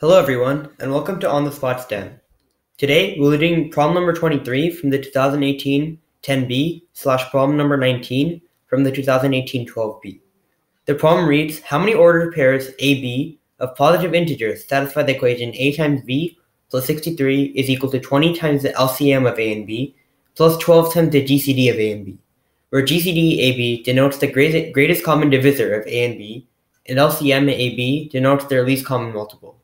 Hello everyone, and welcome to On the Spot STEM. Today, we're doing problem number 23 from the 2018 10B slash problem number 19 from the 2018 12B. The problem reads, how many ordered pairs AB of positive integers satisfy the equation a times b plus 63 is equal to 20 times the LCM of a and b plus 12 times the GCD of a and b, where GCD AB denotes the greatest common divisor of a and b, and LCM AB denotes their least common multiple.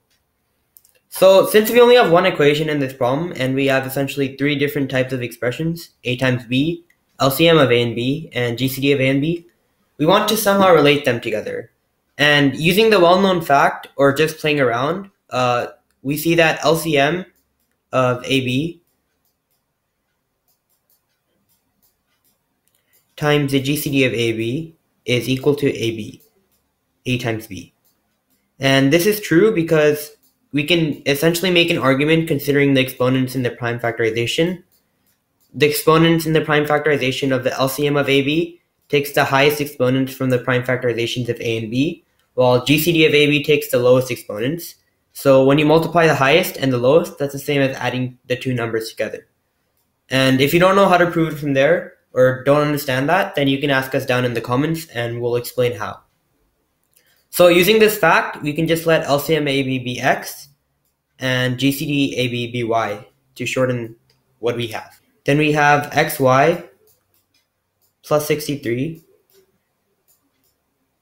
So since we only have one equation in this problem and we have essentially three different types of expressions, a times b, LCM of a and b, and GCD of a and b, we want to somehow relate them together. And using the well-known fact or just playing around, uh, we see that LCM of AB times the GCD of AB is equal to AB, A times B. And this is true because we can essentially make an argument considering the exponents in the prime factorization. The exponents in the prime factorization of the LCM of AB takes the highest exponents from the prime factorizations of A and B, while GCD of AB takes the lowest exponents. So when you multiply the highest and the lowest, that's the same as adding the two numbers together. And if you don't know how to prove it from there, or don't understand that, then you can ask us down in the comments and we'll explain how. So using this fact, we can just let LCM AB be x and GCD AB be y to shorten what we have. Then we have xy plus 63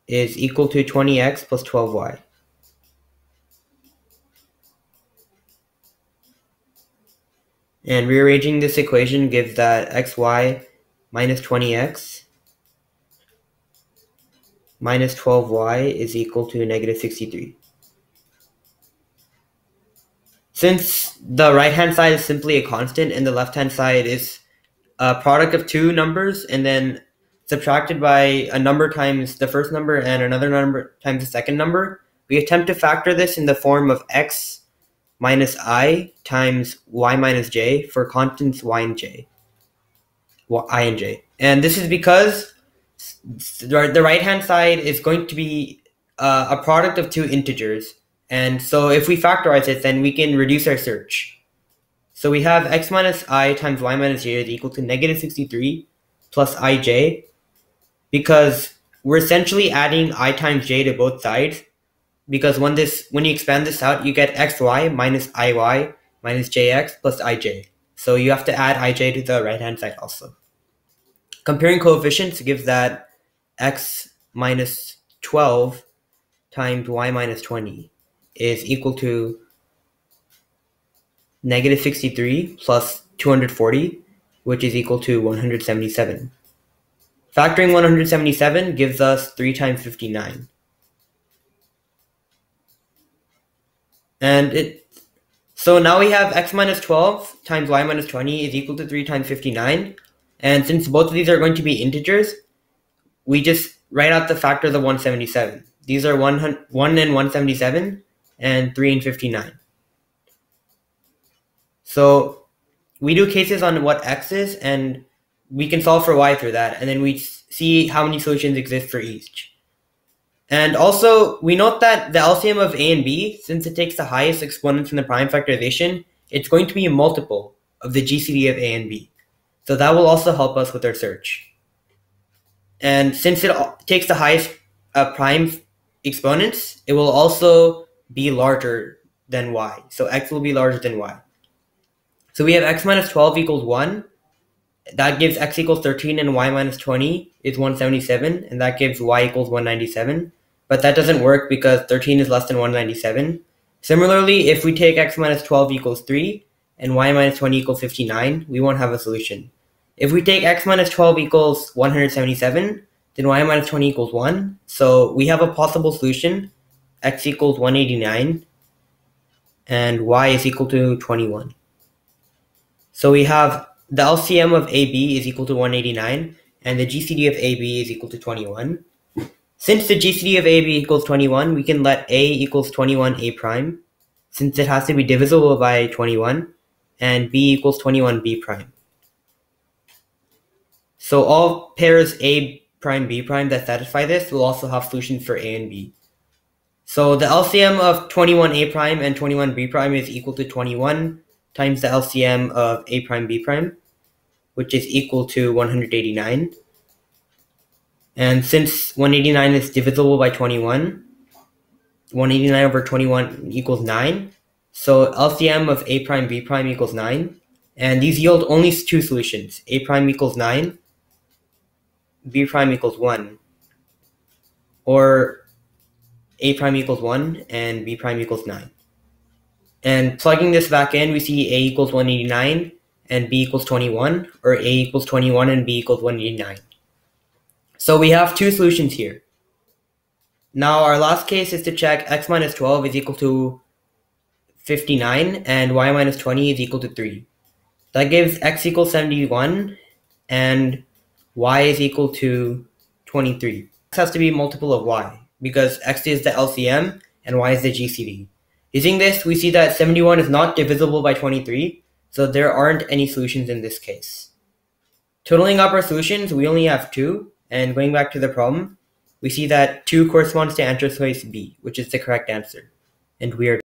is equal to 20x plus 12y. And rearranging this equation gives that xy minus 20x minus 12y is equal to negative 63. Since the right-hand side is simply a constant and the left-hand side is a product of two numbers and then subtracted by a number times the first number and another number times the second number, we attempt to factor this in the form of x minus i times y minus j for constants y and j. i and j. And this is because the right hand side is going to be uh, a product of two integers. And so if we factorize it, then we can reduce our search. So we have x minus i times y minus j is equal to negative 63 plus ij because we're essentially adding i times j to both sides because when this when you expand this out you get xy minus iy minus jx plus ij. So you have to add ij to the right hand side also. Comparing coefficients gives that x minus 12 times y minus 20 is equal to negative 63 plus 240, which is equal to 177. Factoring 177 gives us 3 times 59. And it so now we have x minus 12 times y minus 20 is equal to 3 times 59. And since both of these are going to be integers, we just write out the factors of 177. These are 1, 1 and 177 and 3 and 59. So we do cases on what x is and we can solve for y through that and then we see how many solutions exist for each. And also we note that the LCM of a and b, since it takes the highest exponents in the prime factorization, it's going to be a multiple of the GCD of a and b. So that will also help us with our search. And since it takes the highest uh, prime exponents, it will also be larger than y. So x will be larger than y. So we have x minus 12 equals 1. That gives x equals 13 and y minus 20 is 177. And that gives y equals 197. But that doesn't work because 13 is less than 197. Similarly, if we take x minus 12 equals 3 and y minus 20 equals 59, we won't have a solution. If we take x minus 12 equals 177, then y minus 20 equals 1. So we have a possible solution, x equals 189, and y is equal to 21. So we have the LCM of AB is equal to 189, and the GCD of AB is equal to 21. Since the GCD of AB equals 21, we can let A equals 21 A prime, since it has to be divisible by 21, and B equals 21 B prime. So all pairs A prime B prime that satisfy this will also have solutions for A and B. So the LCM of 21a prime and 21b prime is equal to 21 times the LCM of a prime b prime, which is equal to 189. And since 189 is divisible by 21, 189 over 21 equals 9. So LCM of a prime b prime equals 9. And these yield only two solutions. a prime equals 9, b prime equals 1. Or a prime equals 1 and b prime equals 9. And plugging this back in, we see a equals 189 and b equals 21, or a equals 21 and b equals 189. So we have two solutions here. Now our last case is to check x minus 12 is equal to 59 and y minus 20 is equal to 3. That gives x equals 71 and y is equal to 23. This has to be multiple of y because x is the LCM and y is the GCD. Using this, we see that 71 is not divisible by 23, so there aren't any solutions in this case. Totaling up our solutions, we only have two, and going back to the problem, we see that 2 corresponds to answer choice B, which is the correct answer. And we are